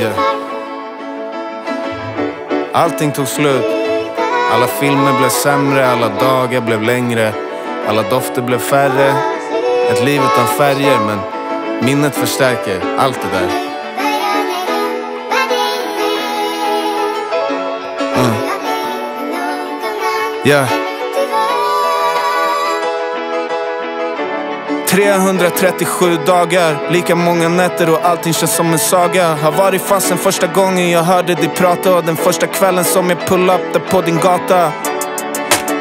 Yeah. Allting tog slut. Alla filmer blev sämre, alla dagar blev längre. Alla dofter blev färre. Ett liv utan färger, men minnet förstärker allt det där. Mm. Yeah. 337 dagar, lika många nätter och allting känns som en saga. Har varit fast sen första gången jag hörde dig prata och den första kvällen som jag pull up där på din gata.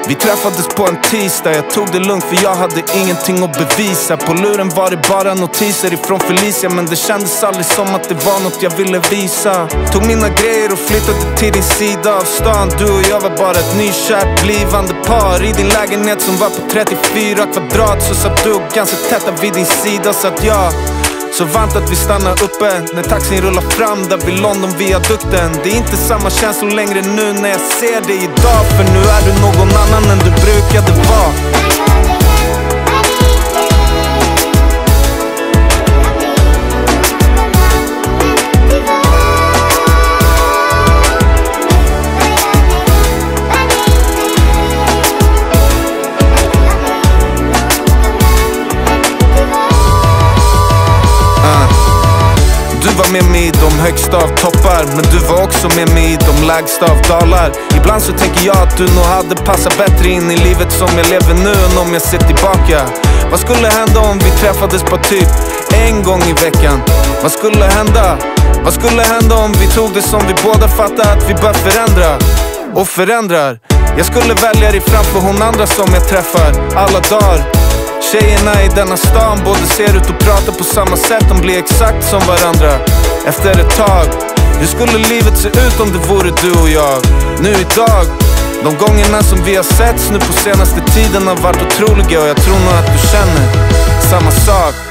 Vi träffades på en tisdag, jag tog det lugnt för jag hade ingenting att bevisa. På luren var det bara notiser ifrån Felicia Men det kändes aldrig som att det var något jag ville visa. Tog mina grejer och flyttade till din sida av stan. Du och jag var bara ett nykärt blivande par. I din lägenhet som var på 34 kvadrat Så satt du ganska tätt vid din sida så att jag så varmt att vi stannar uppe när taxin rullar fram där vid Londonviadukten Det är inte samma känslor längre nu när jag ser dig idag För nu är du någon annan än du brukade vara. Var med mig i de högsta av toppar Men du var också med mig i de lägsta av dalar Ibland så tänker jag att du nog hade passat bättre in i livet som jag lever nu än om jag ser tillbaka Vad skulle hända om vi träffades på typ en gång i veckan? Vad skulle hända? Vad skulle hända om vi tog det som vi båda fattar att vi bör förändra? Och förändrar Jag skulle välja dig framför hon andra som jag träffar alla dagar Tjejerna i denna stan både ser ut och pratar på samma sätt. De blir exakt som varandra efter ett tag. Hur skulle livet se ut om det vore du och jag? Nu idag de gångerna som vi har setts nu på senaste tiden har varit otroliga och jag tror nog att du känner samma sak.